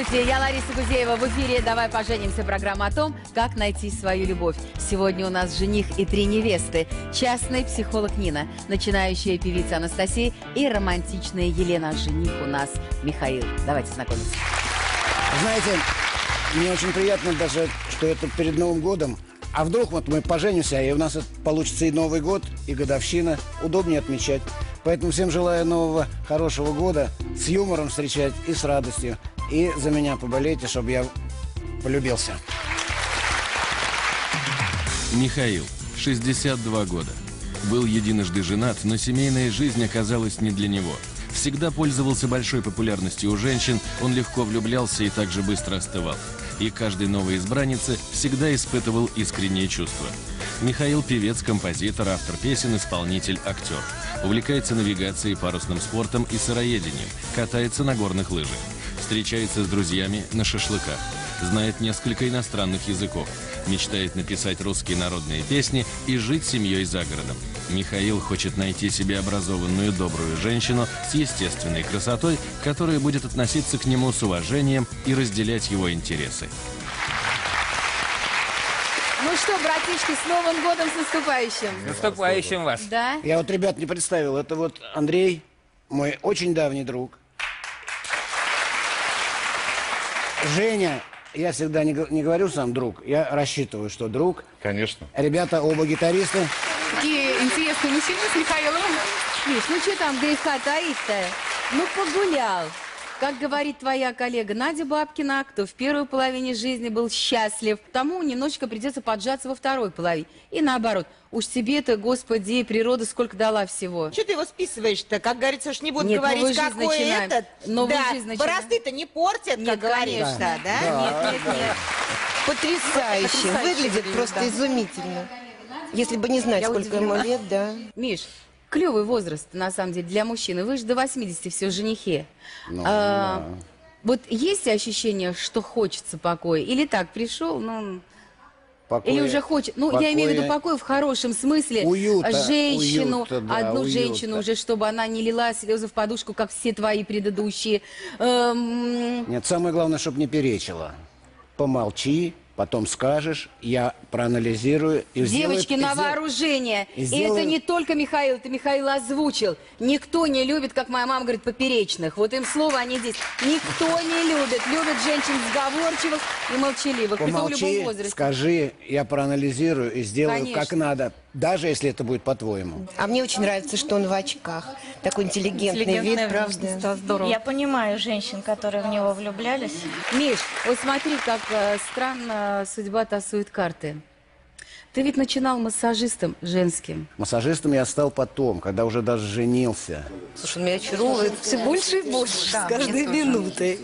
Здравствуйте, я Лариса Гузеева. В эфире «Давай поженимся» программа о том, как найти свою любовь. Сегодня у нас жених и три невесты. Частный психолог Нина, начинающая певица Анастасия и романтичная Елена. Жених у нас Михаил. Давайте знакомиться. Знаете, мне очень приятно даже, что это перед Новым годом. А вдруг вот мы поженимся, и у нас получится и Новый год, и годовщина. Удобнее отмечать. Поэтому всем желаю нового хорошего года, с юмором встречать и с радостью. И за меня поболейте, чтобы я полюбился. Михаил, 62 года. Был единожды женат, но семейная жизнь оказалась не для него. Всегда пользовался большой популярностью у женщин, он легко влюблялся и также быстро остывал. И каждой новой избраннице всегда испытывал искренние чувства. Михаил – певец, композитор, автор песен, исполнитель, актер. Увлекается навигацией, парусным спортом и сыроедением, катается на горных лыжах. Встречается с друзьями на шашлыках. Знает несколько иностранных языков. Мечтает написать русские народные песни и жить семьей за городом. Михаил хочет найти себе образованную добрую женщину с естественной красотой, которая будет относиться к нему с уважением и разделять его интересы. Ну что, братишки, с Новым годом, с наступающим. С наступающим вас. Да? Я вот ребят не представил. Это вот Андрей, мой очень давний друг. Женя, я всегда не, не говорю сам друг, я рассчитываю, что друг. Конечно. Ребята оба гитаристы. Такие интересные мужчины с Михаилом. Миш, ну что там греха таить-то? Ну погулял. Как говорит твоя коллега Надя Бабкина, кто в первой половине жизни был счастлив, тому немножечко придется поджаться во второй половине. И наоборот. Уж тебе-то, Господи, природа сколько дала всего. Что ты его списываешь-то? Как говорится, ж не буду Нет, новую говорить, жизнь какой начинаем. этот. Новую да, жизнь начинаем. борозды-то не портят, Нет, как говорится, конечно. да? Нет, нет, нет. Потрясающе. Потрясающе. Выглядит просто да. изумительно. Если бы не знать, Я сколько ему удивлена. лет, да. Миш, клевый возраст, на самом деле, для мужчины. Вы же до 80 все женихи. Ну, А, Вот есть ощущение, что хочется покоя? Или так, пришел, ну... Покоя- Или уже хочет, ну я имею в виду покоя- покой в хорошем смысле, Уюта, женщину, уюта, да, одну уюта. женщину уже, чтобы она не лила слезы в подушку, как все твои предыдущие. Эм, Нет, самое главное, чтобы не перечила. Помолчи, потом скажешь, я проанализирую и сделаю- Девочки и на сделаю- вооружение. и И сделаю- это не только Михаил, это Михаил озвучил. Никто не любит, как моя мама говорит, поперечных. Вот им слово, они здесь. Никто не любит. Любят женщин сговорчивых и молчаливых. Помолчи, любом возрасте. скажи, я проанализирую и сделаю Конечно. как надо, даже если это будет по-твоему. А мне очень нравится, что он в очках. Такой интеллигентный Интеллигентная вид, правда. да, здорово. Я понимаю женщин, которые в него влюблялись. Миш, вот смотри, как э, странно судьба тасует карты. Ты ведь начинал массажистом женским. Массажистом я стал потом, когда уже даже женился. Слушай, он меня очаровывает все больше и больше с каждой минутой.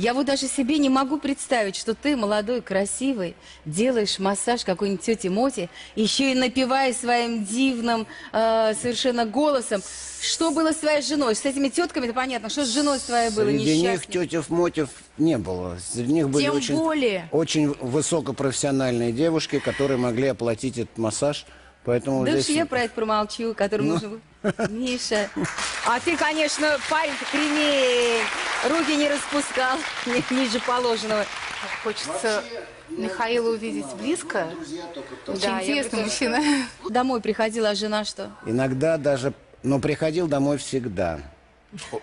Я вот даже себе не могу представить, что ты, молодой, красивый, делаешь массаж какой-нибудь тете Моте, еще и напевая своим дивным э, совершенно голосом. Что было с твоей женой? С этими тетками, это понятно. Что с женой твоей было Среди них несчастной? тетев Мотев не было. Среди них были Тем очень, более. очень высокопрофессиональные девушки, которые могли оплатить этот массаж. Поэтому Да уж здесь... я про это промолчу, которым Ну. нужно. Миша, а ты, конечно, парень-то кремень, руки не распускал ни- ниже положенного. Хочется Михаила увидеть близко. Очень Да, интересный мужчина. Домой приходила, а жена что? Иногда даже... Но приходил домой всегда.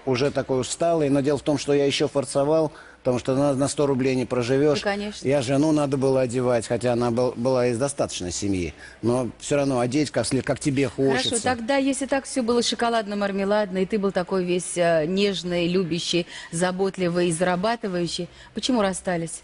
Уже такой усталый. Но дело в том, что я еще форцевал, потому что на, на 100 рублей не проживешь. Ну, конечно. Я жену надо было одевать, хотя она был- была из достаточной семьи. Но все равно одеть, как, как тебе хочется. Хорошо, тогда, если так все было шоколадно-мармеладно, и ты был такой весь э, нежный, любящий, заботливый и зарабатывающий, почему расстались?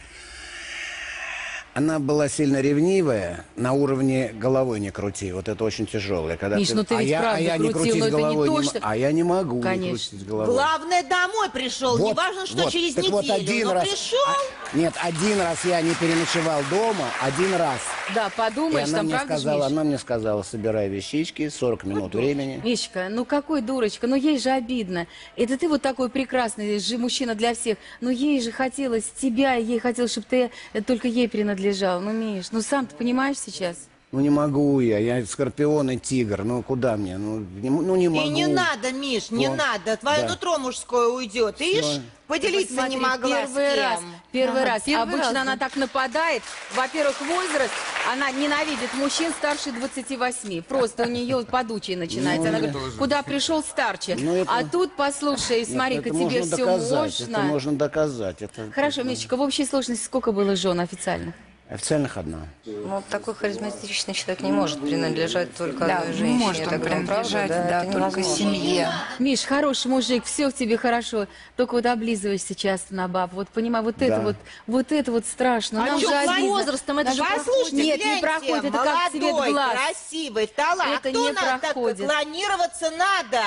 Она была сильно ревнивая, на уровне головой не крути. Вот это очень тяжелое. Когда Миш, ну ты а ведь я, правда а я не крутил, крутить но это не головой то, что- А я не могу Конечно. не крутить головой. Главное, домой пришел. Вот, Неважно, что вот. через Так неделю. вот один но раз, пришел. а- нет, один раз я не переночевал дома, один раз. Да, И подумаешь, она там мне правда сказала, Миш? она мне сказала, собирай вещички, 40 минут времени. Мишка, ну какой дурочка, ну ей же обидно. Это ты вот такой прекрасный же мужчина для всех, но ей же хотелось тебя, ей хотелось, чтобы ты только ей принадлежал. Ну, Миш, ну сам ты понимаешь сейчас? Ну не могу я, я скорпион и тигр, ну куда мне, ну не, ну, не могу. И не надо, Миш, не Вот. надо. Твое Да. нутро мужское уйдет. Видишь, поделиться Посмотри, не могла первый с кем. раз, первый Ага, раз. первый Обычно раз, она так нападает. Во-первых, возраст, она ненавидит мужчин старше 28. Просто у нее подучие начинается. Она говорит, куда пришел старче. Ну, А тут, послушай, смотри-ка, тебе все можно. Это можно доказать. Это, Хорошо, Мишечка, в общей сложности сколько было жен официально? Официальных одна. Ну, такой харизматичный человек не может принадлежать только Да, одной не женщине. может это он правда, принадлежать, да, да, это только невозможно. семье. Миш, хороший мужик, все в тебе хорошо. Только вот облизываешься часто на баб. Вот понимаю, вот это Да. вот, вот это вот страшно. А Нам же с обидно. возрастом это же Послушайте, Нет, не проходит. Это как цвет молодой, глаз. красивый, талант. Это а кто не проходит. клонироваться надо.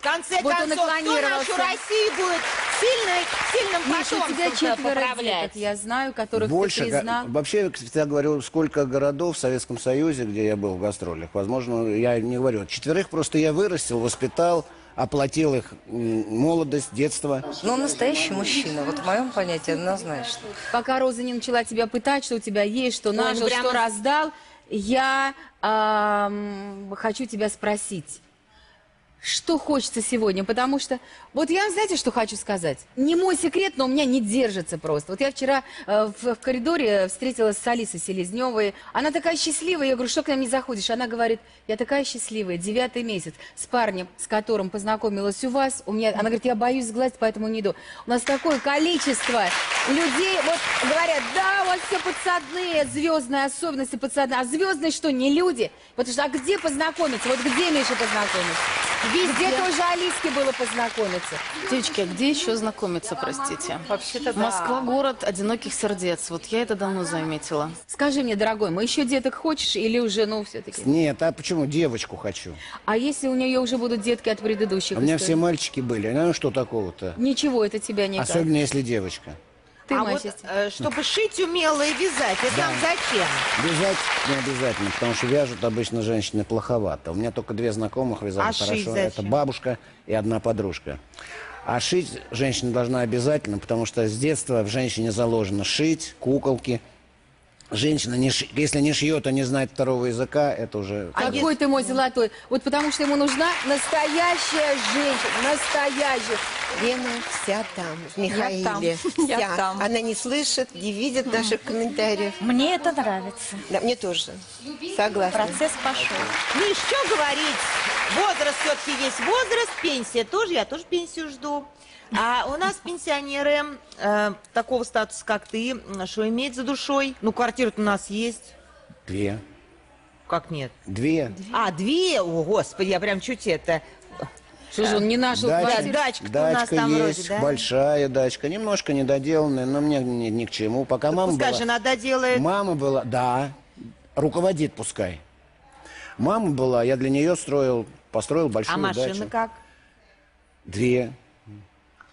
В конце Вот он концов, кто нашу Россию будет сильной, сильным Миша, у тебя потомством четверо деток, я знаю, которых Больше, ты признал. вообще, я всегда говорю, сколько городов в Советском Союзе, где я был в гастролях. Возможно, я не говорю. Четверых просто я вырастил, воспитал, оплатил их молодость, детство. Ну, он настоящий мужчина, вот в моем понятии однозначно. Пока Роза не начала тебя пытать, что у тебя есть, что нажил, ну прямо что раздал, я ам, хочу тебя спросить. Что хочется сегодня? Потому что, вот я, знаете, что хочу сказать? Не мой секрет, но у меня не держится просто. Вот я вчера э, в, в коридоре встретилась с Алисой Селезневой. Она такая счастливая. Я говорю, что к нам не заходишь? Она говорит, я такая счастливая, девятый месяц, с парнем, с которым познакомилась у вас. У меня, она говорит, я боюсь сглазить, поэтому не иду. У нас такое количество людей, вот говорят, да, у вас все подсадные, звездные особенности подсадные. А звездные что, не люди? Потому что, а где познакомиться? Вот где, Миша, познакомиться? Везде тоже Алиске было познакомиться. Девочки, а где еще знакомиться, простите? Вообще-то да. Москва – город одиноких сердец. Вот я это давно заметила. Скажи мне, дорогой, мы еще деток хочешь или уже, ну, все-таки? Нет, а почему? Девочку хочу. А если у нее уже будут детки от предыдущих? У меня историй? все мальчики были. Ну что такого-то? Ничего, это тебя не касается. Особенно если девочка. Ты, а моя вот, э, чтобы шить умело и вязать, это нам зачем? Вязать не обязательно, потому что вяжут обычно женщины плоховато. У меня только две знакомых вязали А шить хорошо. зачем? Это бабушка и одна подружка. А шить женщина должна обязательно, потому что с детства в женщине заложено шить, куколки. Женщина, не ши- если не шьет, а не знает второго языка, это уже... Какой ты мой золотой. Вот потому что ему нужна настоящая женщина. Настоящая. Лена вся там, в Михаиле. там, Вся. я там. Она не слышит, не видит наших комментариев. Мне это нравится. Да, мне тоже. Согласна. Процесс пошел. Миш, что говорить? Возраст все-таки есть возраст, пенсия тоже, я тоже пенсию жду. А у нас пенсионеры э, такого статуса, как ты, что иметь за душой? Ну, квартира у нас есть. Две. Как нет? Две. А, две? О, господи, я прям чуть это... Что же он не нашел Дачка, квартиру? дачка-то у нас дачка там есть, вроде, да? большая дачка, немножко недоделанная, но мне ни, ни к чему. Пока мама Пускай была... жена доделает. Мама была, да, руководит пускай. Мама была, я для нее строил, построил большую А машина дачу. как? Две.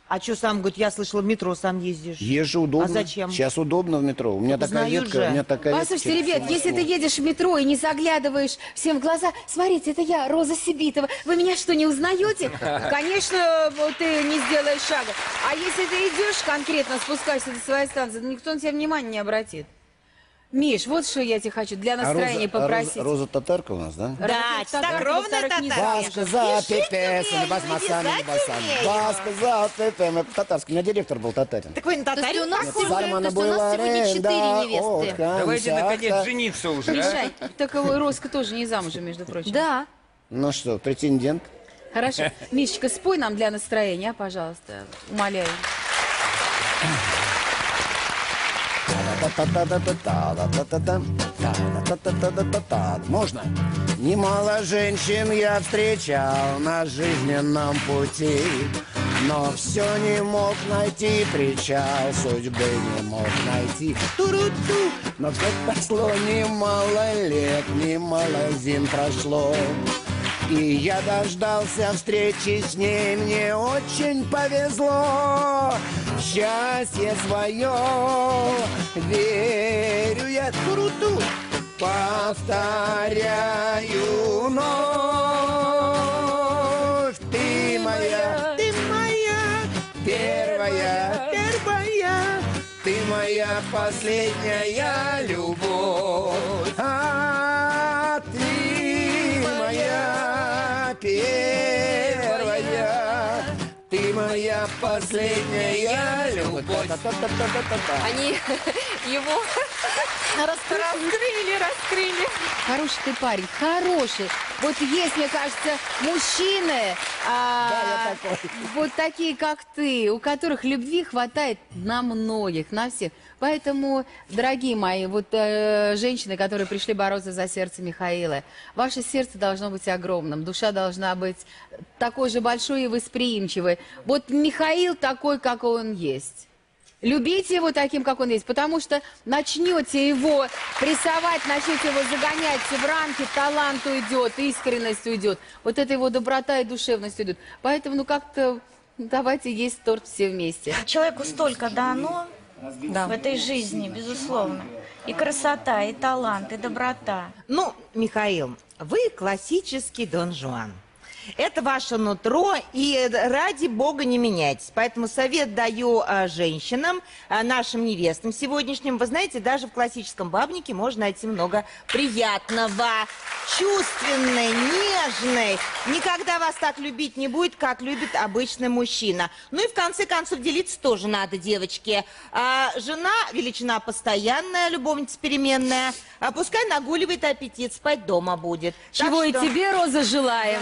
А что сам, говорит, я слышала, в метро сам ездишь. Езжу удобно. А зачем? Сейчас удобно в метро. У меня такая Узнают ветка, же. у меня такая Послушайте, ветка ребят, если ты едешь в метро и не заглядываешь всем в глаза, смотрите, это я, Роза Сибитова. Вы меня что, не узнаете? Конечно, вот ты не сделаешь шага. А если ты идешь конкретно, спускаешься до своей станции, никто на тебя внимания не обратит. Миш, вот что я тебе хочу для А настроения Роза, а попросить. Роза, Роза татарка у нас, да? Да, так ровно не татарка. Баска за вязать басами. умею. Баска за. Это татарский. У меня директор был татарин. Так вы есть татаре у нас похожи? уже- Сармана то есть у нас сегодня четыре невесты. Давайте, наконец, жениться уже, а? Решай. Так его Роска тоже не замужем, между прочим. Да. Ну что, претендент? Хорошо. Мишечка, спой нам для настроения, а, пожалуйста. Умоляю. Можно? Немало женщин я встречал на жизненном пути, но все не мог найти причал, судьбы не мог найти. Туру-ту! Но все прошло немало лет, немало зим прошло. И я дождался встречи с ней, мне очень повезло. Счастье свое, верю я, туру-ту, повторяю вновь. Ты моя, ты моя, первая, первая, ты моя последняя любовь. Моя последняя любовь. Они его раскрыли, раскрыли. Хороший ты парень, хороший. Вот есть, мне кажется, мужчины, а, Да, вот такие, как ты, у которых любви хватает на многих, на всех. Поэтому, дорогие мои, вот э, женщины, которые пришли бороться за сердце Михаила, ваше сердце должно быть огромным, душа должна быть такой же большой и восприимчивой. Вот Михаил такой, как он есть. Любите его таким, как он есть, потому что начнете его прессовать, начнете его загонять в рамки, талант уйдет, искренность уйдет, вот эта его доброта и душевность уйдут. Поэтому, ну как-то давайте есть торт все вместе. Человеку столько дано в этой жизни, безусловно. И красота, и талант, и доброта. Ну, Михаил, вы классический Дон Жуан. Это ваше нутро, и ради бога не меняйтесь. Поэтому совет даю а, женщинам, а, нашим невестам сегодняшним. Вы знаете, даже в классическом бабнике можно найти много приятного, чувственной, нежной. Никогда вас так любить не будет, как любит обычный мужчина. Ну и в конце концов делиться тоже надо, девочки. А, жена величина постоянная, любовница переменная. А пускай нагуливает аппетит, спать дома будет. Так Чего и что- тебе, Роза, желаем.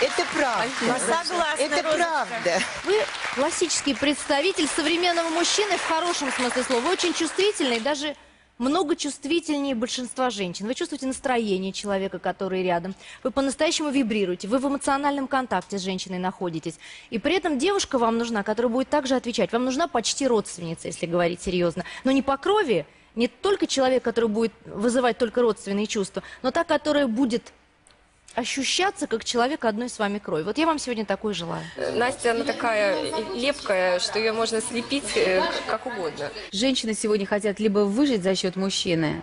Это правда. Согласна, Это Розочка. правда. Вы классический представитель современного мужчины в хорошем смысле слова. Вы очень чувствительный, даже много чувствительнее большинства женщин. Вы чувствуете настроение человека, который рядом. Вы по-настоящему вибрируете. Вы в эмоциональном контакте с женщиной находитесь. И при этом девушка вам нужна, которая будет также отвечать. Вам нужна почти родственница, если говорить серьезно. Но не по крови, не только человек, который будет вызывать только родственные чувства, но та, которая будет ощущаться как человек одной с вами крови. Вот я вам сегодня такой желаю. Настя, она такая лепкая, что ее можно слепить э, как угодно. Женщины сегодня хотят либо выжить за счет мужчины,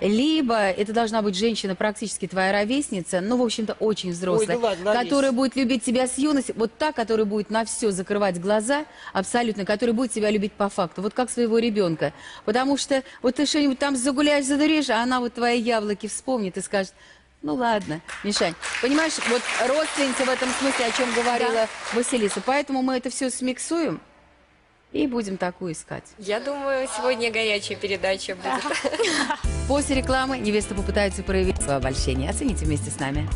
либо это должна быть женщина, практически твоя ровесница, ну, в общем-то, очень взрослая, Ой, да ладно, которая будет любить тебя с юности, вот та, которая будет на все закрывать глаза, абсолютно, которая будет тебя любить по факту, вот как своего ребенка. Потому что вот ты что-нибудь там загуляешь, задуришь, а она вот твои яблоки вспомнит и скажет, ну ладно, Мишань, понимаешь, вот родственница в этом смысле, о чем говорила Василиса, поэтому мы это все смиксуем и будем такую искать. Я думаю, сегодня горячая передача будет. После рекламы невеста попытается проявить свое обольщение. Оцените вместе с нами.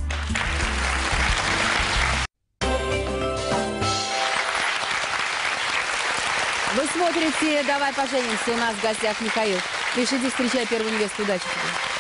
Вы смотрите «Давай поженимся». У нас в гостях Михаил. Иди встречай первую невесту. Удачи тебе.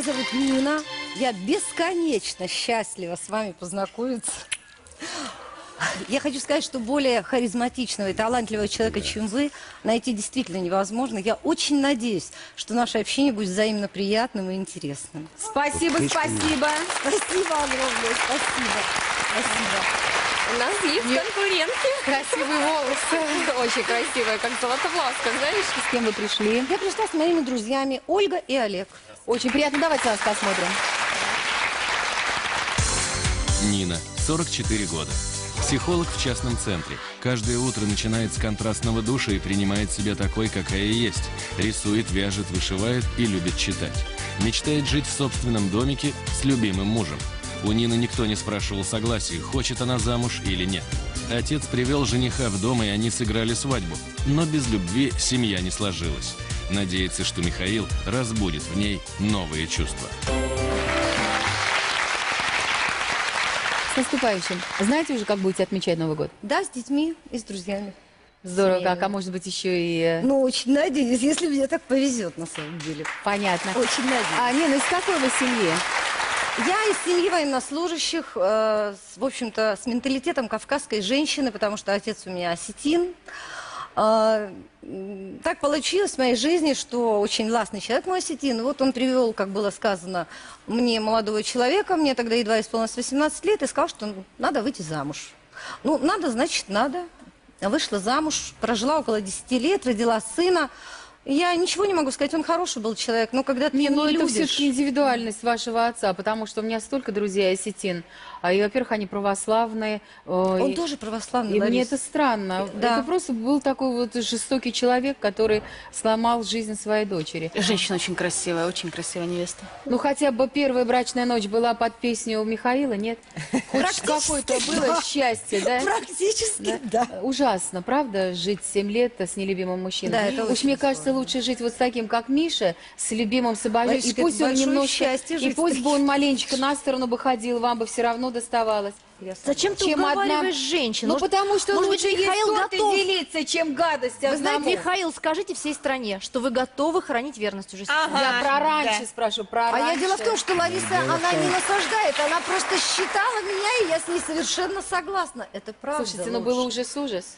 Меня зовут Нина. Я бесконечно счастлива с вами познакомиться. Я хочу сказать, что более харизматичного и талантливого человека, чем вы, найти действительно невозможно. Я очень надеюсь, что наше общение будет взаимно приятным и интересным. Спасибо, спасибо. Спасибо огромное, спасибо. Спасибо. У нас есть конкурентки. Красивые волосы. Очень красивая, как золотовласка, знаешь? С кем вы пришли? Я пришла с моими друзьями Ольга и Олег. Очень приятно. Давайте вас посмотрим. Нина, 44 года. Психолог в частном центре. Каждое утро начинает с контрастного душа и принимает себя такой, какая есть. Рисует, вяжет, вышивает и любит читать. Мечтает жить в собственном домике с любимым мужем. У Нины никто не спрашивал согласия, хочет она замуж или нет. Отец привел жениха в дом, и они сыграли свадьбу. Но без любви семья не сложилась. Надеется, что Михаил разбудит в ней новые чувства. С наступающим. Знаете уже, как будете отмечать Новый год? Да, с детьми и с друзьями. Здорово как, а может быть еще и... э, Ну, очень надеюсь, если мне так повезет, на самом деле. Понятно. Очень надеюсь. А, Нина, из какой вы семьи? Я из семьи военнослужащих, э, с, в общем-то, с менталитетом кавказской женщины, потому что отец у меня осетин. А, так получилось в моей жизни, что очень ластный человек мой осетин. Вот он привел, как было сказано, мне молодого человека, мне тогда едва исполнилось 18 лет, и сказал, что ну, надо выйти замуж. Ну, надо, значит, надо. Вышла замуж, прожила около 10 лет, родила сына. Я ничего не могу сказать, он хороший был человек, но когда ты Не, не, ну это любишь... все-таки индивидуальность вашего отца, потому что у меня столько друзей осетин. А, и, во-первых, они православные. э, Он и- тоже православный, И мне Ларис. это странно. Да. Это просто был такой вот жестокий человек, который сломал жизнь своей дочери. Женщина очень красивая, очень красивая невеста. Ну, хотя бы первая брачная ночь была под песню у Михаила, нет? Хоть какое-то было счастье, да? Практически, да. Ужасно, правда, жить 7 лет с нелюбимым мужчиной? Да, это Уж мне кажется, лучше жить вот с таким, как Миша, с любимым собачкой. И пусть он немножко, и пусть бы он маленечко на сторону бы ходил, вам бы все равно доставалось. Зачем ты Чем одна- уговариваешь женщин? Ну, Может- потому что может быть, лучше есть Михаил и готов? делиться, чем гадость Вы одному. знаете, Михаил, скажите всей стране, что вы готовы хранить верность уже сейчас. Я про раньше спрашиваю, про А раньше. я дело в том, что Лариса, она не насаждает, она просто считала меня, и я с ней совершенно согласна. Это правда. Слушайте, ну ложь. было ужас-ужас.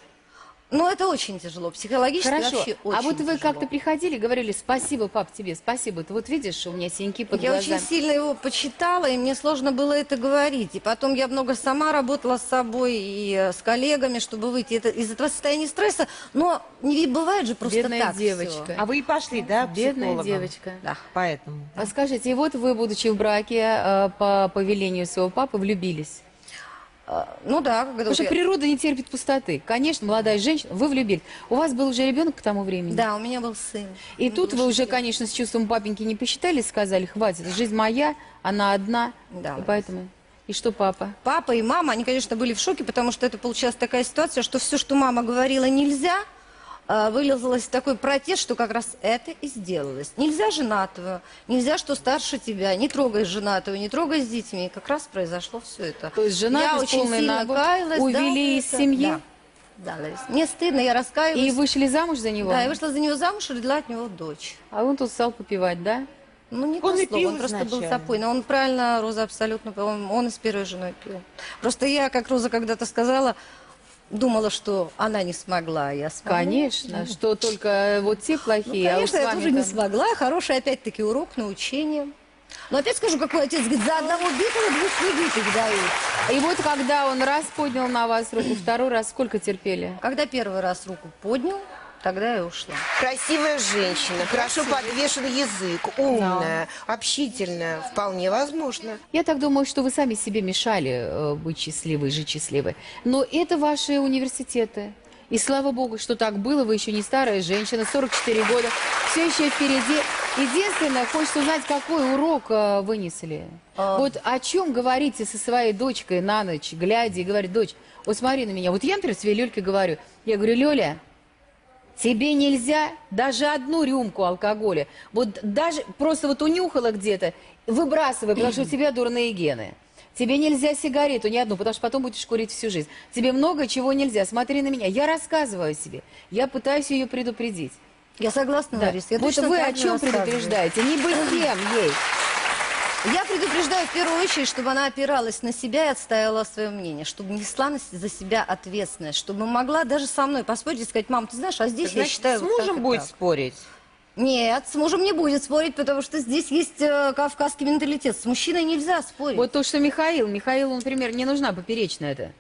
Ну, это очень тяжело, психологически Хорошо. вообще очень А вот вы тяжело. как-то приходили, говорили, спасибо, пап, тебе, спасибо. Ты вот видишь, у меня синяки под Я глазами. очень сильно его почитала, и мне сложно было это говорить. И потом я много сама работала с собой и э, с коллегами, чтобы выйти это- из этого состояния стресса. Но не бывает же просто Бедная так девочка. всё. А вы и пошли, да, к Бедная психологам? девочка. Да. Поэтому. А скажите, и вот вы, будучи в браке, э, по повелению своего папы, влюбились. А, Ну да, когда Потому что я- природа не терпит пустоты. Конечно, молодая женщина, вы влюбились. У вас был уже ребенок к тому времени? Да, у меня был сын. И Ему тут вы уже, лет. конечно, с чувством папеньки не посчитали, сказали, хватит, жизнь моя, она одна. Да. И поэтому... И что папа? Папа и мама, они, конечно, были в шоке, потому что это получилась такая ситуация, что все, что мама говорила нельзя, а, вылезлось в такой протест, что как раз это и сделалось. Нельзя женатого, нельзя, что старше тебя, не трогай женатого, не трогай с детьми. И как раз произошло все это. То есть я женатость, очень сильно каялась. да, увели из это- семьи? Да, да, Ларис. Мне стыдно, я раскаиваюсь. И вышли замуж за него? Да, я вышла за него замуж и родила от него дочь. А он тут стал попивать, да? Ну, не Он то слово, он просто был изначально. запойный. Он правильно, Роза, абсолютно, он, он и с первой женой пил. Просто я, как Роза когда-то сказала, думала, что она не смогла, а я смогла. Конечно, что только э, вот те Ну, плохие, а уж конечно, с я тоже не там- смогла. Хороший, опять-таки, урок, научение. Но опять скажу, какой отец говорит, за одного битого двух небитых дают. И вот когда он раз поднял на вас руку, второй раз сколько терпели? Когда первый раз руку поднял, тогда я ушла. Красивая женщина, хорошо подвешен язык, умная, общительная, вполне возможно. Я так думаю, что вы сами себе мешали э, быть счастливой, жить счастливой. Но это ваши университеты. И слава богу, что так было, вы еще не старая женщина, 44 года, все еще впереди. Единственное, хочется узнать, какой урок э, вынесли. Вот о чем говорите со своей дочкой на ночь, глядя и говорит, дочь, вот смотри на меня. Вот я, например, своей Лёльке говорю, я говорю, Лёля, Тебе нельзя даже одну рюмку алкоголя. Вот даже просто вот унюхала где-то, выбрасывай, потому что у тебя дурные гены. Тебе нельзя сигарету, ни одну, потому что потом будешь курить всю жизнь. Тебе много чего нельзя. Смотри на меня. Я рассказываю себе. Я пытаюсь ее предупредить. Я согласна, Да. Ларис. Я вот вы о чем предупреждаете? Не быть кем ей. Я предупреждаю в первую очередь, чтобы она опиралась на себя и отстаивала свое мнение, чтобы несла за себя ответственность, чтобы могла даже со мной поспорить и сказать, мам, ты знаешь, а здесь я Значит, считаю... с вот так мужем и будет так». спорить? Нет, с мужем не будет спорить, потому что здесь есть э, кавказский менталитет. С мужчиной нельзя спорить. Вот то, что Михаил. Михаилу, например, не нужна поперечная это.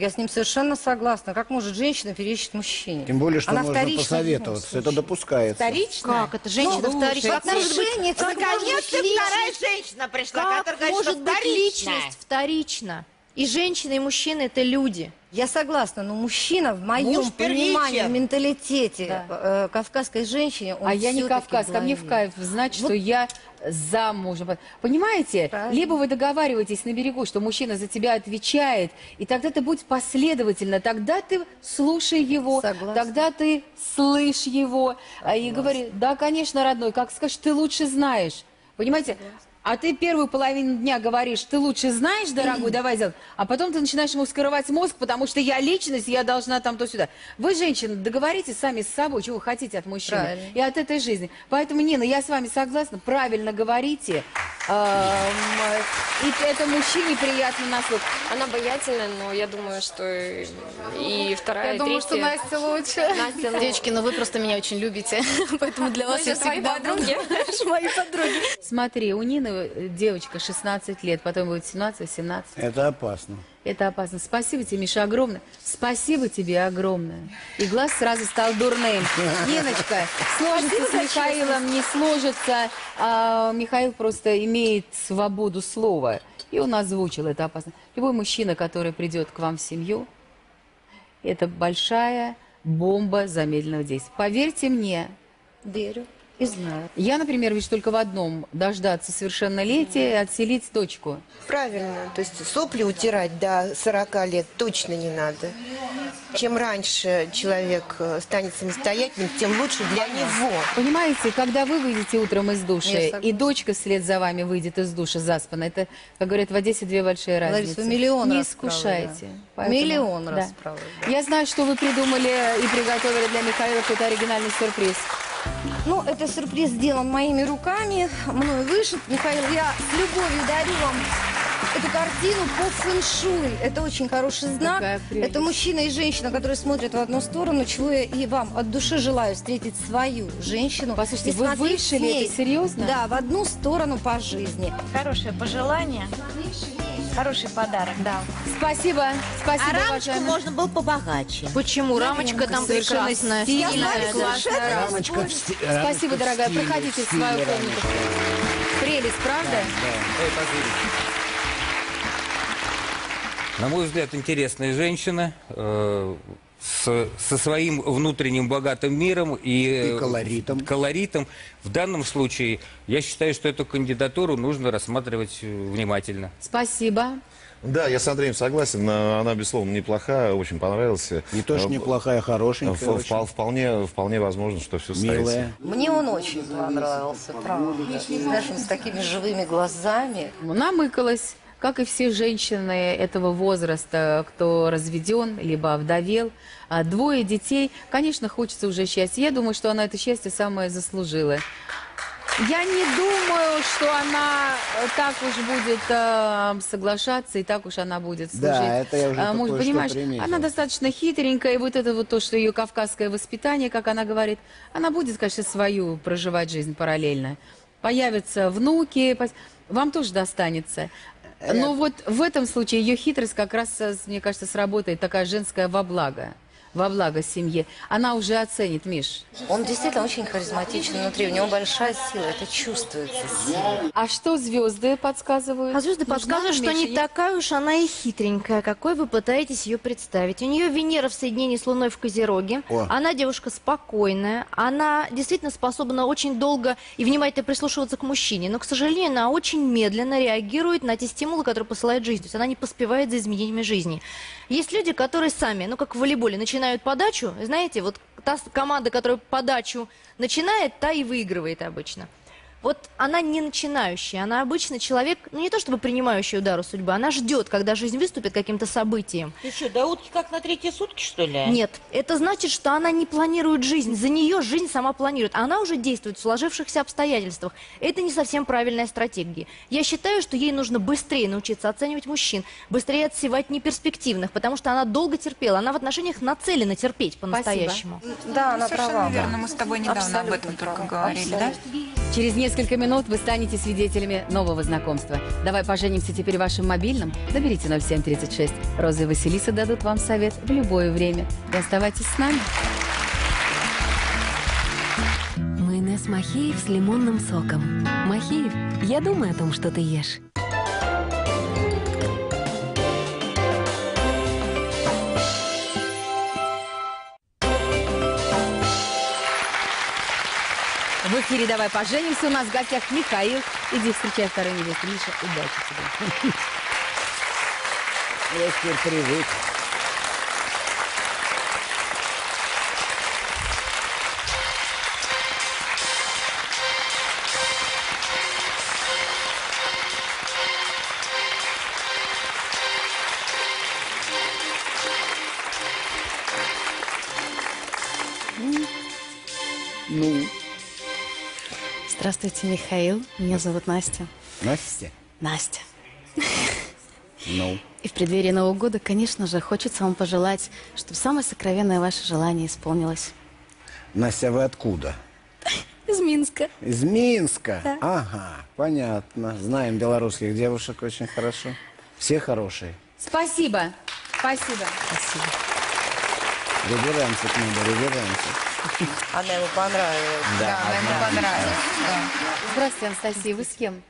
Я с ним совершенно согласна. Как может женщина перечить мужчине? Тем более, что Она можно вторична в посоветоваться. Это допускается. Вторично? Как это? Женщина Ну, вторичная. отношения, как Наконец-то вторая женщина пришла, Как которая говорит, может что быть вторичная. личность вторична? И женщина, и мужчина – это люди. Я согласна, но мужчина в моем Муж первичен. понимании, в менталитете э, кавказской женщине, он А я не всё-таки Кавказ, ко мне в главнее. кайф знать, что я замужем. Понимаете? Правильно. Либо вы договариваетесь на берегу, что мужчина за тебя отвечает, и тогда ты будь последовательно, тогда ты слушай его, Согласна. тогда ты слышь его, а, и говори, да, конечно, родной, как скажешь, ты лучше знаешь. Понимаете? А ты первую половину дня говоришь, ты лучше знаешь, дорогой, давай сделаем. А потом ты начинаешь ему скрывать мозг, потому что я личность, я должна там то-сюда. Вы, женщины, договоритесь сами с собой, чего вы хотите от мужчины Правильно. и от этой жизни. Поэтому, Нина, я с вами согласна, правильно говорите. Эм, И это мужчине приятно на слух. Она обаятельная, но я думаю, что и и вторая, Я и думаю, что третья- Настя лучше. Настя, ну, Девочки, ну вы просто меня очень любите, поэтому для вас же я всегда подруги. буду. Мои подруги. Смотри, у Нины э, девочка 16 лет, потом будет 17-18. Это опасно. Это опасно. Спасибо тебе, Миша, огромное. Спасибо тебе огромное. И глаз сразу стал дурным. Ниночка, сложится с Михаилом, не сложится. А Михаил просто имеет свободу слова. И он озвучил это опасно. Любой мужчина, который придет к вам в семью, это большая бомба замедленного действия. Поверьте мне, Верю и знаю. я, например, вижу только в одном. Дождаться совершеннолетия и отселить дочку. Правильно. То есть сопли утирать до 40 лет точно не надо. Чем раньше человек э, станет самостоятельным, тем лучше для него. Понимаете, когда вы выйдете утром из души, и дочка вслед за вами выйдет из душа заспанной, это, как говорят, в Одессе две большие Лариса, разницы. миллион Не раз искушайте. да. Поэтому- Миллион да. раз права, Я знаю, что вы придумали и приготовили для Михаила какой-то оригинальный сюрприз. Ну, это сюрприз сделан моими руками, мною вышит. Михаил, я с любовью дарю вам эту картину по фэншуй. Это очень хороший знак. Это мужчина и женщина, которые смотрят в одну сторону, чего я и вам от души желаю встретить свою женщину. Послушайте, и вы ней, Это серьезно? Да, в одну сторону по жизни. Хорошее пожелание. Хороший подарок. Да. Спасибо, спасибо, А рамочку уважаемая. можно было побогаче. Почему? Рамочка там Совершенно прекрасная. стильная, стильная, да. классная рамочка. Рамочка в сти- рамочка Спасибо, дорогая. стиле, Проходите в свою комнату. Прелесть, правда? На мой взгляд, интересная женщина э, с, со своим внутренним богатым миром и, И колоритом. колоритом. В данном случае я считаю, что эту кандидатуру нужно рассматривать э, внимательно. Спасибо. Да, я с Андреем согласен. Она, она, безусловно, неплохая, очень понравилась. Не то, что Э, неплохая, хорошенькая. в- очень. впол- Вполне, вполне возможно, что все Милая. Мне он очень понравился, правда. Знаешь, он с такими живыми глазами. Намыкалась, как и все женщины этого возраста, кто разведен, либо овдовел. А Двое детей. Конечно, хочется уже счастья. Я думаю, что она это счастье самое заслужила. Я не думаю, что она э, так уж будет э, соглашаться, и так уж она будет служить. Да, это я уже А, муж, понимаешь, приметил. она достаточно хитренькая, и вот это вот то, что ее кавказское воспитание, как она говорит, она будет, конечно, свою проживать жизнь параллельно. Появятся внуки, вам тоже достанется. Но вот в этом случае ее хитрость как раз, э, мне кажется, сработает такая женская во благо. Во благо семье. Она уже оценит, Миш. Он действительно очень харизматичный внутри, у него большая сила, это чувствуется. сила. А что звезды подсказывают? А звезды Нужна подсказывают, что Миша? не такая уж она и хитренькая, какой вы пытаетесь ее представить. У нее Венера в соединении с Луной в Козероге. О. Она девушка спокойная. Она действительно способна очень долго и внимательно прислушиваться к мужчине. Но, к сожалению, она очень медленно реагирует на те стимулы, которые посылает жизнь. То есть она не поспевает за изменениями жизни. Есть люди, которые сами, ну как в волейболе, начинают подачу. Знаете, вот та команда, которая подачу начинает, та и выигрывает обычно. Вот она не начинающая, она обычно человек, ну не то чтобы принимающий удары судьбы, она ждет, когда жизнь выступит каким-то событием. Ты что, до утки как на третьи сутки, что ли? Нет, это значит, что она не планирует жизнь, за нее жизнь сама планирует, она уже действует в сложившихся обстоятельствах. Это не совсем правильная стратегия. Я считаю, что ей нужно быстрее научиться оценивать мужчин, быстрее отсевать неперспективных, потому что она долго терпела, она в отношениях нацелена терпеть по-настоящему. Да, она Совершенно права. верно. Мы с тобой недавно об Абсолютно этом только говорили, да? Через несколько минут вы станете свидетелями нового знакомства. Давай поженимся теперь в вашем мобильном. Наберите 0736. Роза и Василиса дадут вам совет в любое время. И оставайтесь с нами. Майонез Махеев с лимонным соком. Махеев, я думаю о том, что ты ешь. В эфире «Давай поженимся». У нас в гостях Михаил. Иди встречай вторую невесту. Миша, удачи тебе. Я теперь привык. Здравствуйте, Михаил. Меня зовут Настя. Настя? Настя. Ну. И в преддверии Нового года, конечно же, хочется вам пожелать, чтобы самое сокровенное ваше желание исполнилось. Настя, а вы откуда? Из Минска. Из Минска? Да. Ага, понятно. Знаем белорусских девушек очень хорошо. Все хорошие. Спасибо. Спасибо. Реверансы к небу, реверансы. Она ему понравилась. Да, она ему понравилась. Здравствуйте, Анастасия, вы с кем?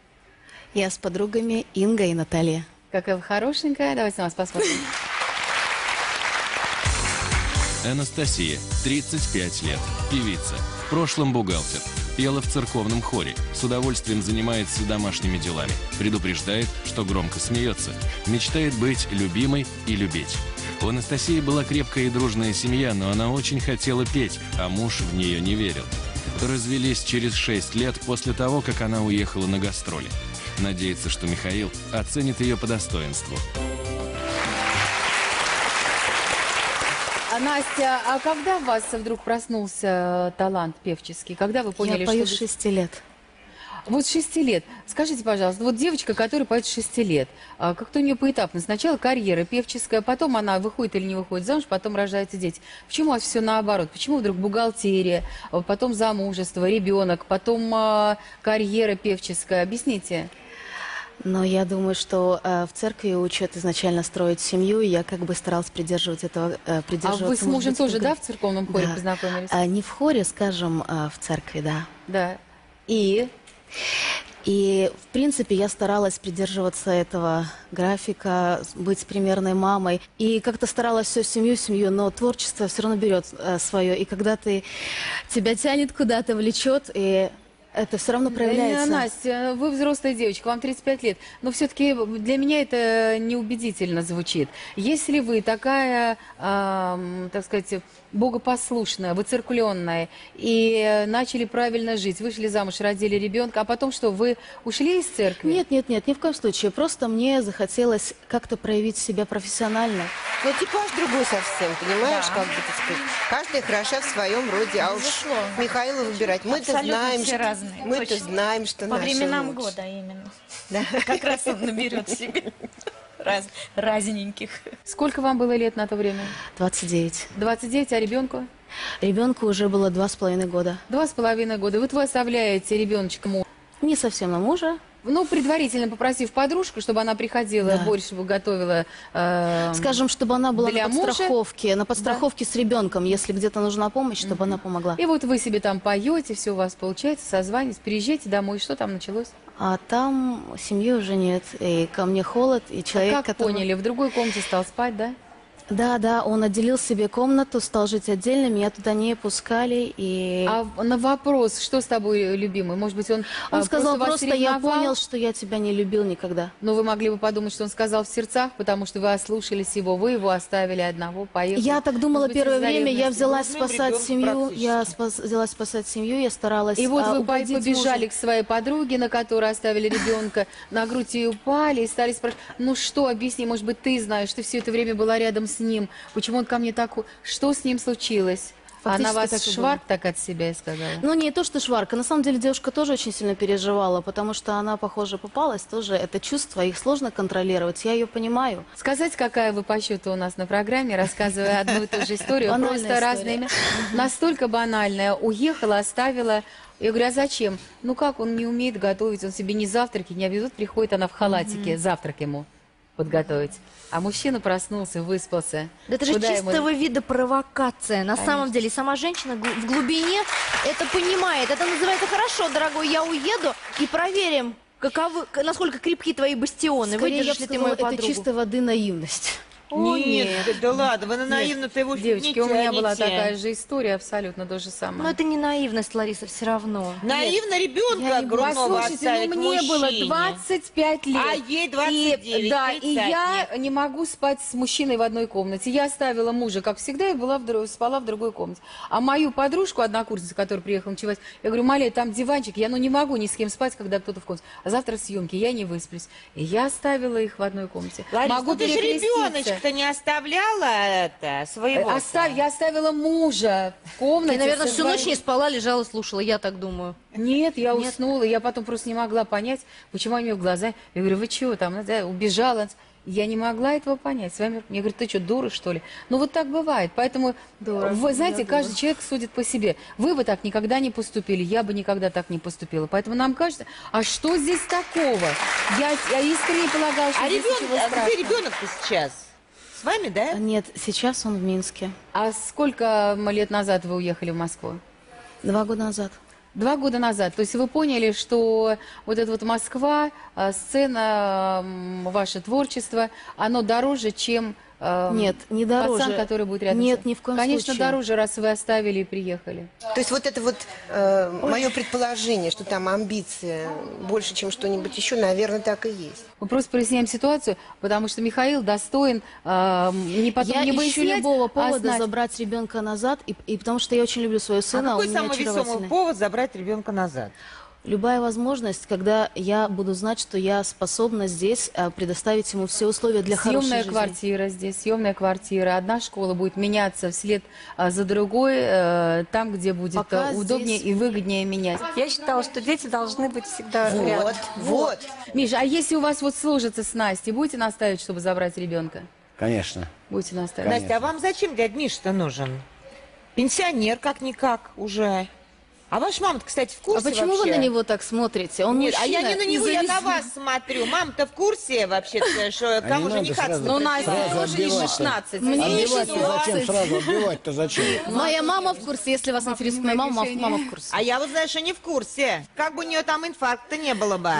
Я с подругами Инга и Наталья. Какая вы хорошенькая. Давайте на вас посмотрим. Анастасия, 35 лет, певица, в прошлом бухгалтер, пела в церковном хоре, с удовольствием занимается домашними делами, предупреждает, что громко смеется, мечтает быть любимой и любить. У Анастасии была крепкая и дружная семья, но она очень хотела петь, а муж в нее не верил. Развелись через 6 лет после того, как она уехала на гастроли. Надеется, что Михаил оценит ее по достоинству. А, Настя, а когда у вас вдруг проснулся э, талант певческий? Когда вы поняли, Я пою что... с шести лет. Вот с шести лет. Скажите, пожалуйста, вот девочка, которая поет с шести лет, а как-то у нее поэтапно. Сначала карьера певческая, потом она выходит или не выходит замуж, потом рождаются дети. Почему у вас все наоборот? Почему вдруг бухгалтерия, а потом замужество, ребенок, потом а, карьера певческая? Объясните. Но я думаю, что э, в церкви учат изначально строить семью, и я как бы старалась придерживать этого, э, А придерживаться. вы с мужем быть, тоже, как- да, в церковном хоре Да. познакомились? А, не в хоре, скажем, а в церкви, да. Да. И? И, в принципе, я старалась придерживаться этого графика, быть примерной мамой. И как-то старалась все семью, семью, но творчество все равно берет свое. И когда ты тебя тянет куда-то, влечет, и это все равно проявляется. Да, Настя, вы взрослая девочка, вам 35 лет, но все-таки для меня это неубедительно звучит. Если вы такая, ам, так сказать, богопослушная, выцеркленная, и начали правильно жить, вышли замуж, родили ребенка, а потом что, вы ушли из церкви? Нет, нет, нет, ни в коем случае. Просто мне захотелось как-то проявить себя профессионально. Ну, типаж другой совсем, понимаешь, как бы, так сказать. Каждая хороша в своем роде, а уж. Михаила выбирать. Мы-то знаем, что, разные, мы-то точно. знаем, что По временам лучше. года именно. Как раз он наберет себе раз, разненьких. Сколько вам было лет на то время? 29. 29, а ребенку? Ребенку уже было два с половиной года. Два с половиной года. Вот вы оставляете ребеночка. Не совсем на мужа. Ну, предварительно попросив подружку, чтобы она приходила, Да. больше бы готовила. эм, Скажем, чтобы она была для на мужа. подстраховке, на подстраховке с ребенком, если где-то нужна помощь, чтобы она помогла. И вот вы себе там поете, все у вас получается, созваниваетесь, приезжайте домой, что там началось? А там семьи уже нет, и ко мне холод, и человек, как которого- поняли, в другой комнате стал спать, да? Да, да, он отделил себе комнату, стал жить отдельно, меня туда не пускали, и... А на вопрос, что с тобой, любимый, может быть, он Он а, сказал вас просто, я понял, что я тебя не любил никогда. Но вы могли бы подумать, что он сказал в сердцах, потому что вы ослушались его, вы его оставили одного, поехали. Я так думала Может быть, первое время, я взялась спасать семью, я спас- взялась спасать семью, я старалась И вот а, вы побежали мужу. к своей подруге, на которой оставили ребенка, на грудь ее упали и стали спрашивать, ну что, объясни, может быть, ты знаешь, ты все это время была рядом с ним, почему он ко мне так... Что с ним случилось? Она Фактически вас так шварк так от себя и сказала? Ну, не то, что шварка. На самом деле девушка тоже очень сильно переживала, потому что она, похоже, попалась тоже. Это чувство, их сложно контролировать. Я ее понимаю. Сказать, какая вы по счету у нас на программе, рассказывая одну и ту же историю, просто имя- Настолько банальная. Уехала, оставила. Я говорю, а зачем? Ну как, он не умеет готовить, он себе не завтраки не обедает, приходит она в халатике, завтрак ему подготовить. А мужчина проснулся, выспался. Да это же Куда ему- чистого вида провокация. На Конечно. самом деле, сама женщина в глубине это понимает. Это называется «хорошо, дорогой, я уеду и проверим, каковы, насколько крепки твои бастионы. Скорее, я Выдержишь ли ты мою это подругу?» чистой воды наивность. О, нет, да ладно, вы на Нет, наивно-то его Девочки, не у меня была такая же история, абсолютно то же самое. Но это не наивность, Лариса, все равно. Наивно Я ребенка не грудного Послушайте, ну мне было мужчине. 25 лет. А ей 29, И, да, и 30 я нет. не могу спать с мужчиной в одной комнате. Я оставила мужа, как всегда, и была в, спала в другой комнате. А мою подружку, однокурсницу, которая приехала ночевать, я говорю, Маля, там диванчик, я ну не могу ни с кем спать, когда кто-то в комнате. А завтра съемки, я не высплюсь. И я оставила их в одной комнате. Лариса, могу ну ты же перекреститься. Ребеночка-то не оставляла это, своего. Оставь, я оставила мужа в Ты, комнате. наверное, со всю ночь не спала, лежала, слушала, я так думаю. Нет, я уснула, я потом просто не могла понять, почему они в глаза. Я говорю, вы чего там, да, убежала. Я не могла этого понять. С вами, мне говорят, ты что, дура, что ли? Ну, вот так бывает. Поэтому, Дура. вы знаете, каждый дура. человек судит по себе. Вы бы так никогда не поступили, я бы никогда так не поступила. Поэтому нам кажется, а что здесь такого? Я, я искренне полагала, что А здесь ребенок, ничего а где ребенок-то сейчас? С вами, да? Нет, сейчас он в Минске. А сколько лет назад вы уехали в Москву? Два года назад. Два года назад. То есть вы поняли, что вот эта вот Москва, э, сцена, ваше творчество, оно дороже, чем э, Нет, не дороже. пацан, который будет рядом. Нет, с- ни в коем Конечно, случае. дороже, раз вы оставили и приехали. То есть вот это вот э, мое предположение, что там амбиции больше, чем что-нибудь еще, наверное, так и есть. Мы просто проясняем ситуацию, потому что Михаил достоин э, не потом я не ищу выяснять, любого а повода знать. забрать ребенка назад, и, и потому что я очень люблю своего А сына, какой он у меня самый весомый повод забрать ребенка назад? Любая возможность, когда я буду знать, что я способна здесь э, предоставить ему все условия для хорошей Съемная жизни. квартира здесь, съемная квартира. Одна школа будет меняться вслед а, за другой, э, там, где будет Пока э, удобнее здесь- и выгоднее менять. Я считала, что дети должны быть всегда Вот, рядом. вот. Миша, а если у вас вот сложится с Настей, будете настаивать, чтобы забрать ребенка? Конечно. Будете настаивать? Настя, а вам зачем дядь Миша-то нужен? Пенсионер как-никак уже. А ваша мама кстати, в А курсе почему вообще? вы на него так смотрите? Он Нет, а я мужчина, не на него, я на вас смотрю. Мама-то в курсе вообще, что А кому не же надо не сразу- Ну, Настя сразу тоже не отбивать-то. 16. Мне Отбивать-то 16. зачем сразу? Отбивать-то зачем? Моя мама в курсе, если вас интересует моя мама, мама в курсе. А я вот, знаешь, не в курсе. Как бы у нее там инфаркта не было бы.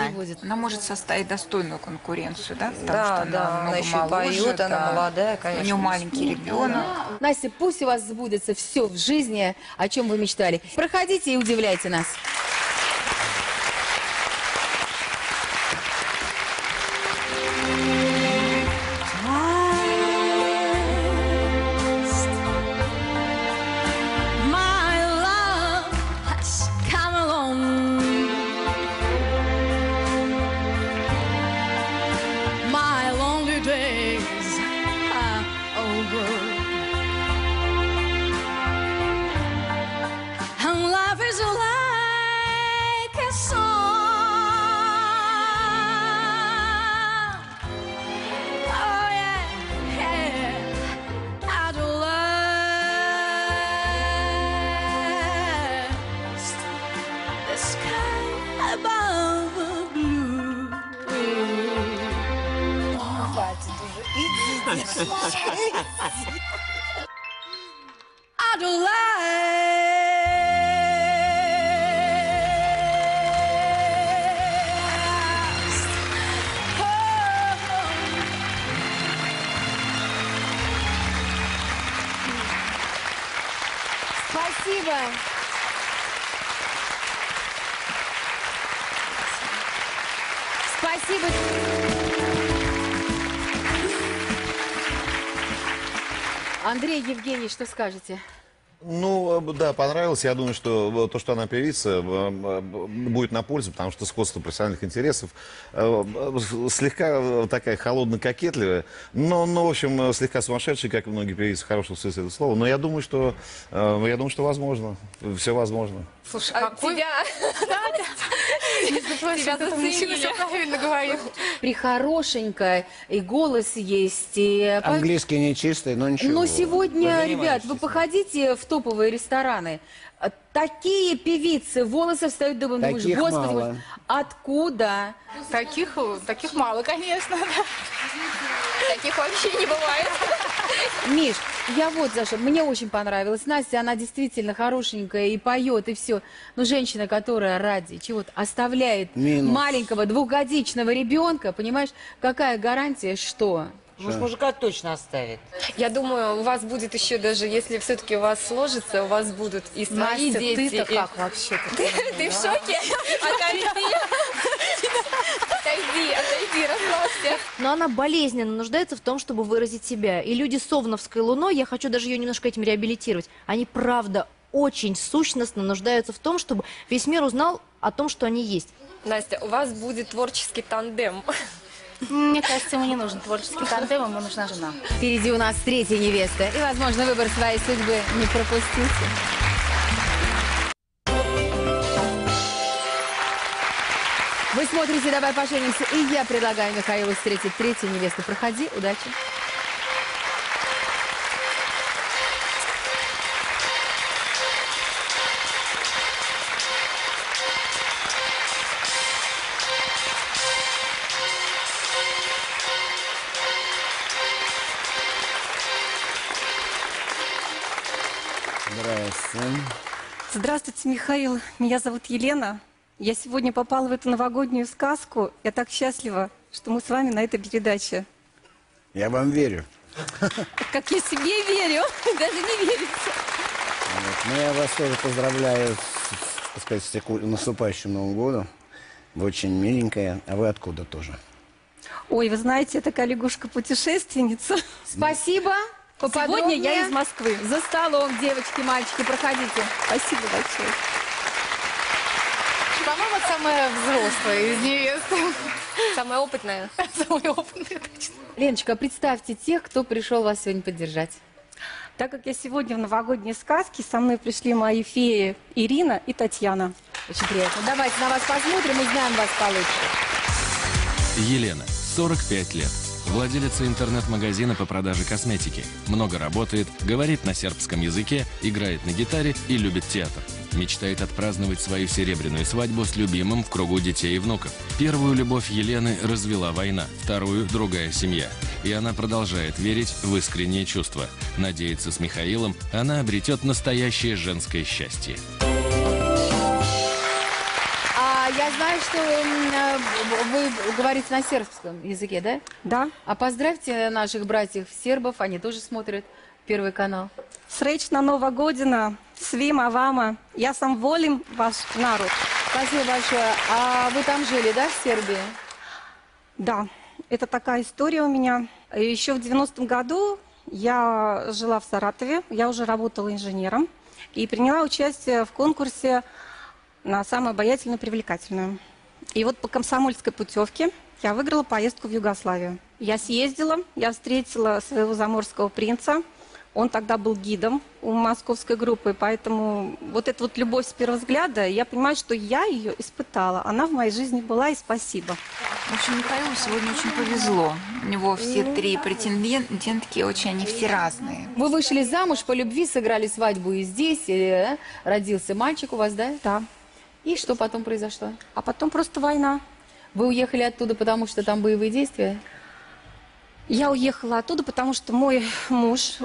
Она может составить достойную конкуренцию, да? Потому Да, что да, она, она много еще и моложе, поет, она да. молодая, У конечно. нее маленький ребенок. Настя, пусть у вас сбудется все в жизни, о чем вы мечтали. Проходите и удивляйте нас. Спасибо. Андрей Евгений, что скажете? Ну, э, да, понравилось. Я думаю, что э, то, что она певица, э, будет на пользу, потому что сходство профессиональных интересов. Слегка такая холодно-кокетливая, но, но, в общем, слегка сумасшедшая, как и многие певицы, в хорошем смысле этого слова. Но я думаю, что, я думаю, что возможно. Все возможно. Слушай, а тебя... Тебя заценили. все правильно. Прихорошенькая, и голос есть, и... Английский нечистый, но ничего. Но сегодня, ребят, вы походите в топовые рестораны. А, Такие певицы, волосы встают дыбом. Думаешь, Таких господи, мало. откуда? Таких, таких мало, конечно. Таких вообще не бывает. Миш, я вот за что. Мне очень понравилась. Настя, она действительно хорошенькая и поет, и все. Но женщина, которая ради чего-то оставляет Минус. маленького двухгодичного ребенка, понимаешь, какая гарантия, что? Муж мужика точно оставит. Я думаю, у вас будет еще даже, если все-таки у вас сложится, у вас будут и свои Настя, дети. ты-то и- как вообще-то? Ты, ты в шоке? Отойди. Отойди, отойди, расслабься. Но она болезненно нуждается в том, чтобы выразить себя. И люди с Овновской луной, я хочу даже ее немножко этим реабилитировать, они правда очень сущностно нуждаются в том, чтобы весь мир узнал о том, что они есть. Настя, у вас будет творческий тандем. Мне кажется, ему не нужен творческий тандем, ему нужна жена. Впереди у нас третья невеста. И, возможно, выбор своей судьбы не пропустите. Вы смотрите «Давай поженимся», и я предлагаю Михаилу встретить третью невесту. Проходи, удачи. Здравствуйте, Михаил. Меня зовут Елена. Я сегодня попала в эту новогоднюю сказку. Я так счастлива, что мы с вами на этой передаче. Я вам верю. Как я себе верю, даже не верится. Вот. Ну, я вас тоже поздравляю с, так сказать, с наступающим Новым годом. Вы очень миленькая. А вы откуда тоже? Ой, вы знаете, я такая лягушка-путешественница. Спасибо. Сегодня я из Москвы. За столом, девочки, мальчики, проходите. Спасибо большое. По-моему, самая взрослая из невест. Самая опытная. Самая опытная, точно. Леночка, представьте тех, кто пришел вас сегодня поддержать. Так как я сегодня в новогодней сказке, со мной пришли мои феи Ирина и Татьяна. Очень приятно. Давайте на вас посмотрим, узнаем вас получше. Елена, 45 лет. Владелица интернет-магазина по продаже косметики. Много работает, говорит на сербском языке, играет на гитаре и любит театр. Мечтает отпраздновать свою серебряную свадьбу с любимым в кругу детей и внуков. Первую любовь Елены развела война, вторую – другая семья. И она продолжает верить в искренние чувства. Надеется, с Михаилом она обретет настоящее женское счастье. Знаю, что э, вы говорите на сербском языке, да? Да. А поздравьте наших братьев сербов, они тоже смотрят Первый канал. Сречна Нова година свима вама. Я сам волим ваш народ. Спасибо большое. А вы там жили, да, в Сербии? Да, это такая история у меня. Еще в 90-м году я жила в Саратове, я уже работала инженером и приняла участие в конкурсе на самую обаятельную и привлекательную. И вот по комсомольской путевке я выиграла поездку в Югославию. Я съездила, я встретила своего заморского принца. Он тогда был гидом у московской группы, поэтому вот эта вот любовь с первого взгляда, я понимаю, что я ее испытала. Она в моей жизни была, и спасибо. В общем, Михаилу сегодня очень повезло. У него все три претендентки, очень они все разные. Вы вышли замуж по любви, сыграли свадьбу и здесь, и, э, родился мальчик у вас, да? Да. И что потом произошло? А потом просто война. Вы уехали оттуда, потому что там боевые действия? Я уехала оттуда, потому что мой муж,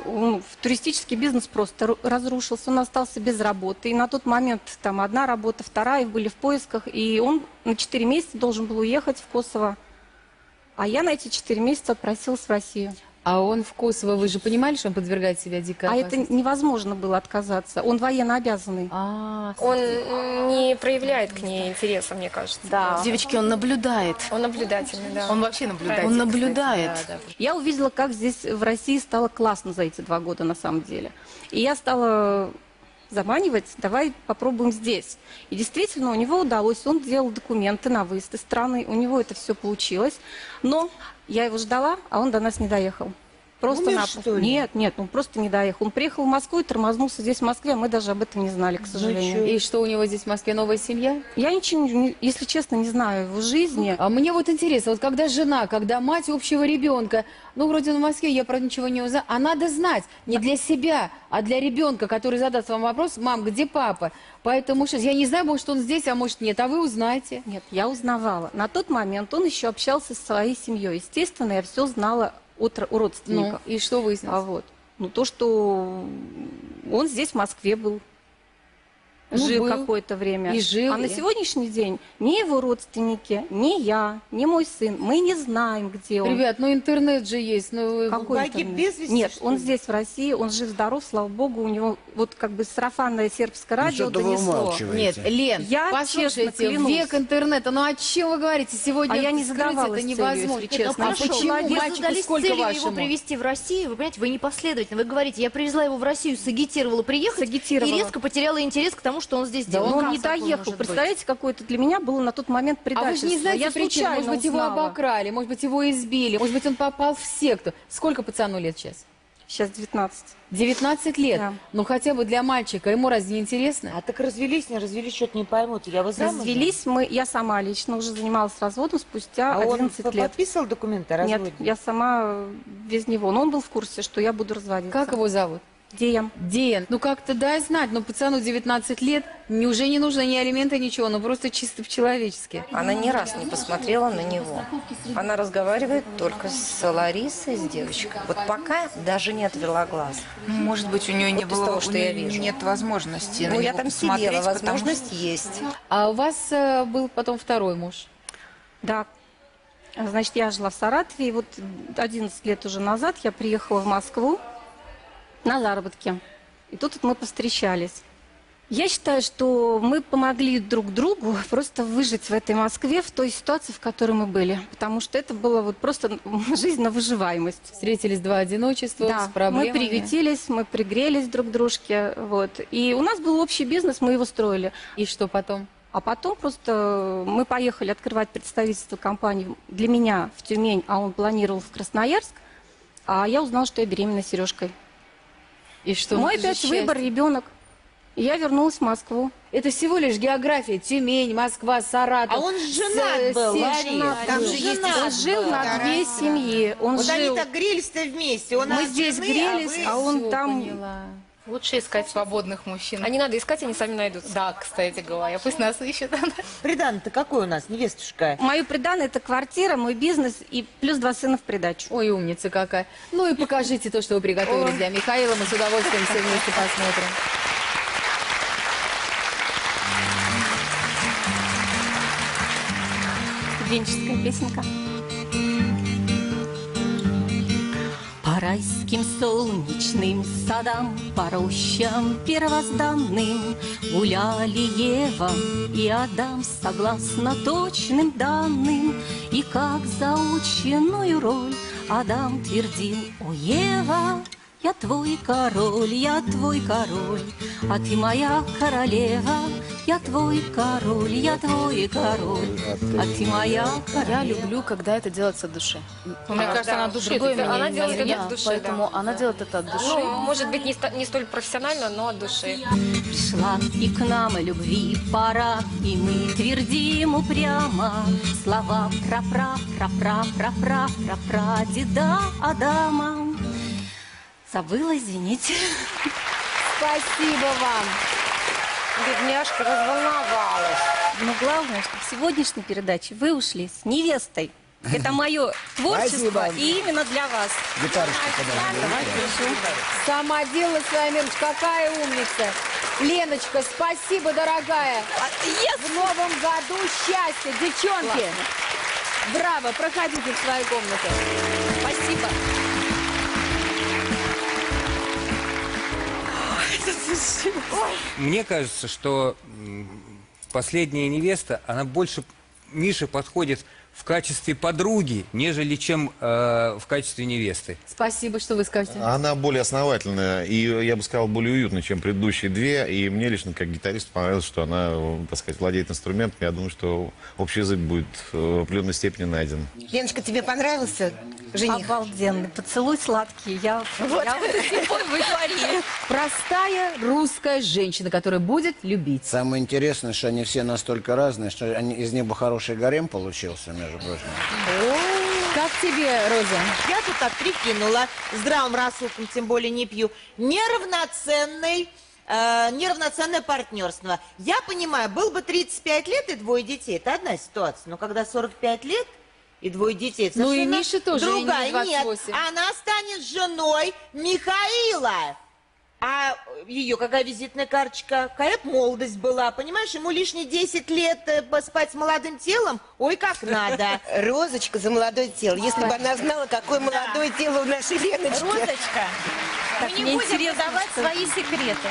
туристический бизнес просто ру- разрушился, он остался без работы. И на тот момент там одна работа, вторая, были в поисках, и он на 4 месяца должен был уехать в Kosovo. А я на эти 4 месяца отпросилась в Россию. А он в Косово, вы же понимали, что он подвергает себя дикой А это невозможно было отказаться. Он военно обязанный. А, Он не проявляет к ней интереса, мне кажется. Да. Девочки, он наблюдает. Он наблюдательный, да. Он вообще наблюдает. Он кстати, наблюдает. да, да. Я увидела, как здесь в России стало классно за эти два года на самом деле. И я стала заманивать, давай попробуем здесь. И действительно, у него удалось, он делал документы на выезд из страны, у него это все получилось. Но я его ждала, а он до нас не доехал. Просто Умер, напросто. что ли? Нет, нет, он просто не доехал. Он приехал в Москву и тормознулся здесь, в Москве, а мы даже об этом не знали, к сожалению. И что у него здесь в Москве новая семья? Я ничего, если честно, не знаю его жизни. А мне вот интересно, вот когда жена, когда мать общего ребенка, ну, вроде в Москве, я, правда, ничего не узнаю, а надо знать не для себя, а для ребенка, который задаст вам вопрос, мам, где папа? Поэтому что, я не знаю, может, он здесь, а может, нет, а вы узнаете. Нет, я узнавала. На тот момент он еще общался со своей семьей. Естественно, я все знала от у родственников. Ну, и что выяснилось? А вот. Ну, то, что он здесь, в Москве был. Ну, жил был. какое-то время. И жил, А на и- сегодняшний день ни его родственники, ни я, ни мой сын, мы не знаем, где он. Ребят, ну интернет же есть, ну... Какой погиб интернет? без вести, Нет, что он ли? здесь, в России, он жив-здоров, слава богу, у него вот как бы сарафанное сербское радио что-то вы донесло. Нет, Лен, Я послушайте, честно клянусь. век интернета, ну о чем вы говорите? Сегодня А я не задавалась это целью, невозможно. если честно. А Хорошо, почему ладно. Вы мальчику задались сколько целью его вашему? привезти в Россию, вы понимаете, вы непоследовательны. Вы говорите, я привезла его в Россию, сагитировала приехать Сагитировала. и резко потеряла интерес к тому, что он здесь Да делает. он не доехал. может быть? Представляете, какое это для меня было на тот момент А вы предательство. же не знаете я причину, случайно может быть, его узнала. обокрали, может быть, его избили, может быть, он попал в секту. Сколько пацану лет сейчас? Сейчас 19. 19 лет. Да. Ну хотя бы для мальчика, ему разве не интересно? А так развелись, не развелись, что-то не поймут. Я замужем? Развелись мы, я сама лично уже занималась разводом спустя А он 11 по- лет. подписывал документы о разводе? Нет, я сама без него. Но он был в курсе, что я буду разводиться. Как его зовут? Дием. Диен. Ну как-то дай знать, ну пацану 19 лет, не- уже не нужно ни алименты, ничего, ну просто чисто по-человечески. Она ни раз не посмотрела на него. Она разговаривает только с Ларисой, с девочкой. Вот пока даже не отвела глаз. Может быть, у нее не Вот было, того, у что нее я вижу. нет возможности на Ну, я него там посмотреть, сидела, потому возможность есть. А у вас э, был потом второй муж? Да. Значит, я жила в Саратове, и вот 11 лет уже назад я приехала в Москву на заработки. И тут вот мы повстречались. Я считаю, что мы помогли друг другу просто выжить в этой Москве, в той ситуации, в которой мы были. Потому что это было вот просто жизнь на выживаемость. Встретились два одиночества Да, с проблемами. мы приветились, мы пригрелись друг к дружке. Вот. И у нас был общий бизнес, мы его строили. И что потом? А потом просто мы поехали открывать представительство компании для меня в Тюмень, а он планировал в Красноярск. А я узнала, что я беременна Сережкой. И что? Мой опять выбор, счастье. ребенок. И я вернулась в Москву. Это всего лишь география. Тюмень, Москва, Саратов. А он женат С- был, все Ларис. женаты. Там же есть. Он жил на две семьи. Он вот они жил... так грелись-то вместе. Он Мы здесь жены, грелись, вы- а он там... поняла. Лучше искать свободных мужчин. А не надо искать, они сами найдутся. Да, кстати говоря, пусть нас ищут. Придан-то какой у нас, невестушка? Мое преданное – это квартира, мой бизнес и плюс два сына в придачу. Ой, умница какая. Ну и покажите то, что вы приготовили для Михаила. Мы с удовольствием все вместе посмотрим. Студенческая песенка. Райским солнечным садам, по рощам первозданным Гуляли Ева и Адам согласно точным данным. И как заученную роль Адам твердил, о, Ева, я твой король, я твой король, а ты моя королева. Я твой король, я твой король, а ты моя королева. Я люблю, когда это делается от души. Ну, мне кажется, она от души Другое это- мнение она делает это от души, Поэтому да. она делает это от души. Ну, может быть, не, столь профессионально, но от души. Пришла и к нам и любви пора, и мы твердим упрямо слова про пра про пра про пра про прадеда Адама. Забыла, извините. Спасибо вам. Бедняжка разволновалась. Но главное, что в сегодняшней передаче вы ушли с невестой. Это мое творчество Спасибо. и именно для вас. Гитарочку подарим. Сама своя мелочь. Какая умница. Леночка, спасибо, дорогая. В новом году счастья, девчонки. Браво, проходите в свою комнату. Спасибо. Мне кажется, что последняя невеста, она больше Мише подходит в качестве подруги, нежели чем э, в качестве невесты. Спасибо, что вы скажете. Она более основательная и, я бы сказал, более уютная, чем предыдущие две. И мне лично, как гитаристу, понравилось, что она, э, так сказать, владеет инструментом. Я думаю, что общий язык будет э, в определенной степени найден. Леночка, тебе понравился жених? Обалденный. Поцелуй сладкий. Я, я вот сих пор в эйфории. Простая русская женщина, которая будет любить. Самое интересное, что они все настолько разные, что они, из них бы хороший гарем получился, между прочим. Как тебе, Роза? Я тут так прикинула, здравым рассудком тем более не пью, неравноценный, э, неравноценное партнерство. Я понимаю, был бы 35 лет и двое детей, это одна ситуация, но когда 45 лет и двое детей, это Ну и Мише тоже, ей не другая. Нет, 28. она станет женой Михаила. А ее какая визитная карточка? Какая молодость была, понимаешь? Ему лишние 10 лет э, поспать с молодым телом, ой, как надо. Розочка за молодое тело. Если бы она знала, какое молодое тело у нашей Леночки. Розочка, Так, мы не будем выдавать что- свои секреты.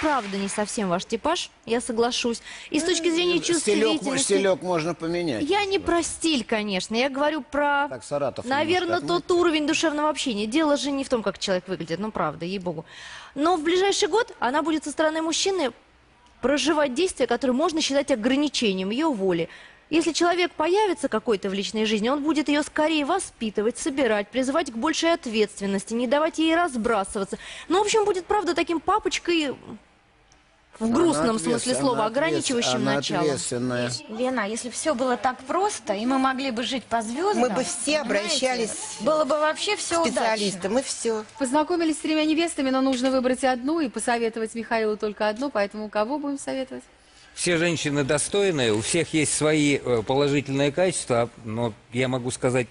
Правда, не совсем ваш типаж, я соглашусь. И с точки зрения чувствительности... стилек можно поменять. Я не про стиль, конечно, я говорю про, Так, Саратов наверное, тот уровень душевного общения. Дело же не в том, как человек выглядит, ну правда, ей-богу. Но в ближайший год она будет со стороны мужчины проживать действия, которые можно считать ограничением ее воли. Если человек появится какой-то в личной жизни, он будет ее скорее воспитывать, собирать, призывать к большей ответственности, не давать ей разбрасываться. Ну, в общем, будет, правда, таким папочкой в грустном Она смысле слова, она ограничивающим ответственная. Лена, если все было так просто, и мы могли бы жить по звездам... Мы бы все обращались Было бы вообще все специалисты, мы все. Познакомились с тремя невестами, но нужно выбрать одну и посоветовать Михаилу только одну, поэтому кого будем советовать? Все женщины достойные, у всех есть свои э, положительные качества, но я могу сказать,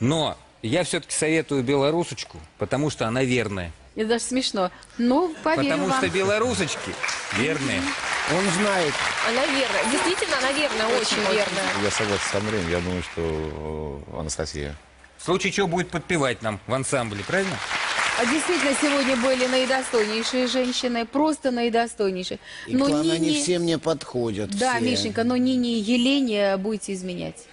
но я все-таки советую белорусочку, потому что она верная. Это даже смешно. Ну, поверю Потому вам. что белорусочки верные. Он знает. Она верная. Действительно, она верная, очень, верная. Я согласен с Андреем, я думаю, что э, Анастасия. В случае чего будет подпевать нам в ансамбле, правильно? А действительно, сегодня были наидостойнейшие женщины, просто наидостойнейшие. И Но вам они Нине- все мне подходят. Да, все. Мишенька, но Нине и Елене будете изменять.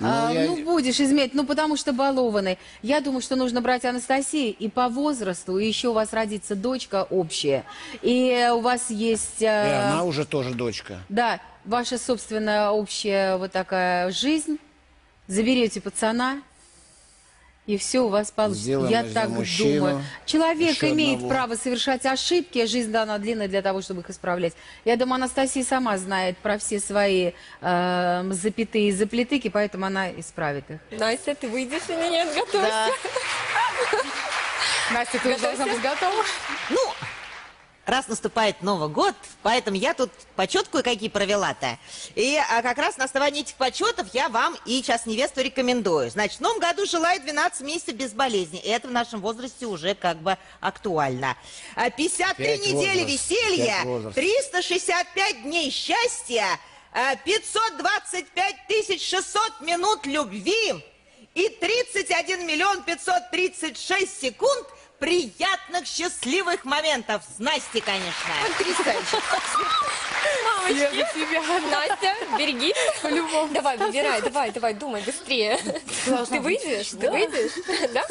Ну, А, я- ну, будешь изменять, ну, потому что балованный. Я думаю, что нужно брать Анастасию, и по возрасту, и еще у вас родится дочка общая. И у вас есть... И э, она уже тоже дочка. Да, ваша собственная общая вот такая жизнь. Заберете пацана, и все у вас получится. Сделаем Я так мужчину, думаю. Человек еще имеет одного. право совершать ошибки, а жизнь дана длинная для того, чтобы их исправлять. Я думаю, Анастасия сама знает про все свои э, запятые и заплетыки, поэтому она исправит их. Настя, ты выйдешь или нет? Готовься. Настя, ты уже должна быть готова. Ну, раз наступает Новый год, поэтому я тут почет кое-какие провела-то. И а, как раз на основании этих почетов я вам и сейчас невесту рекомендую. Значит, в новом году желаю 12 месяцев без болезни. И это в нашем возрасте уже как бы актуально. А 53 Пять недели возраст, веселья, пять возраст. 365 дней счастья, а, 525 тысяч 600 минут любви и 31 миллион 536 секунд приятных, счастливых моментов. С Настей, конечно. Потрясающе. Мамочки. Настя, береги. По-любому. Давай, выбирай, давай, давай, думай быстрее. Ты выйдешь? Ты выйдешь? Да?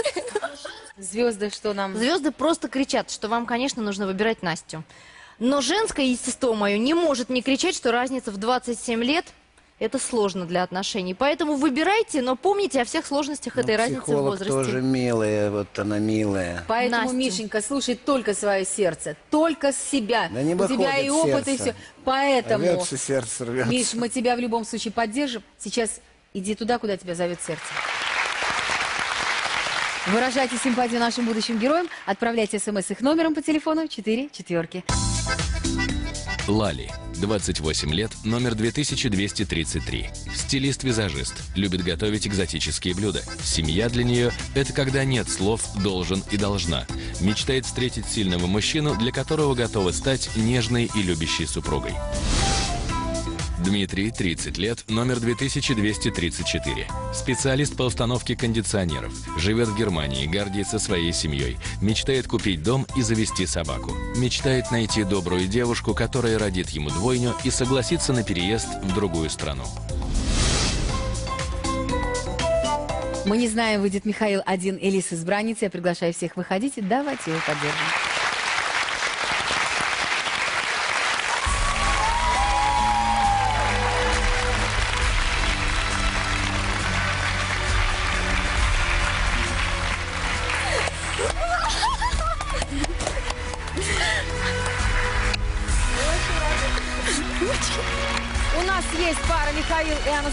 Звезды, что нам... Звезды просто кричат, что вам, конечно, нужно выбирать Настю. Но женское естество мое не может не кричать, что разница в 27 лет это сложно для отношений. Поэтому выбирайте, но помните о всех сложностях этой разницы в возрасте. тоже милая, вот она милая. Поэтому, Настя. Мишенька, слушай только свое сердце, только себя. Да не У тебя и опыт, и сердце. все. Поэтому, Рвется сердце, рвется. Миш, мы тебя в любом случае поддержим. Сейчас иди туда, куда тебя зовет сердце. Выражайте симпатию нашим будущим героям. Отправляйте смс их номером по телефону 4 четверки. Лали, 28 лет, номер 2233. Стилист-визажист, любит готовить экзотические блюда. Семья для нее – это когда нет слов «должен» и «должна». Мечтает встретить сильного мужчину, для которого готова стать нежной и любящей супругой. Дмитрий, 30 лет, номер 2234. Специалист по установке кондиционеров. Живет в Германии, гордится своей семьей. Мечтает купить дом и завести собаку. Мечтает найти добрую девушку, которая родит ему двойню и согласится на переезд в другую страну. Мы не знаем, выйдет Михаил один или с избранницей. Я приглашаю всех выходить. Давайте его поддержим.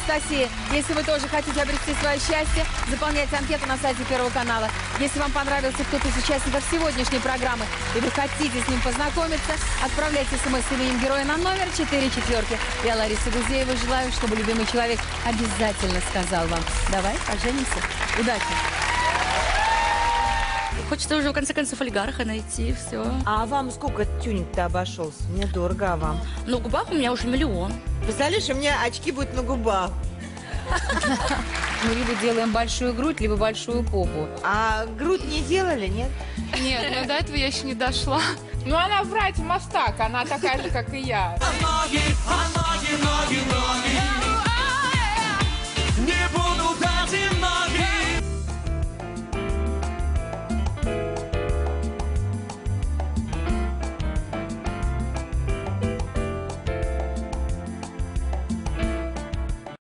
Михаил и Анастасия. Если вы тоже хотите обрести свое счастье, заполняйте анкету на сайте Первого канала. Если вам понравился кто-то из участников сегодняшней программы и вы хотите с ним познакомиться, отправляйте смс с именем героя на номер 4 четверки. Я Лариса Гузеева желаю, чтобы любимый человек обязательно сказал вам «Давай поженимся». Удачи! Хочется уже в конце концов олигарха найти, все. А вам сколько тюнинг-то обошелся? Мне дорого, а вам? На губах у меня уже миллион. Представляешь, у меня очки будут на губах. Мы либо делаем большую грудь, либо большую попу. А грудь не делали, нет? Нет, ну до этого я еще не дошла. Ну она врать в мостак, она такая же, как и я. Ноги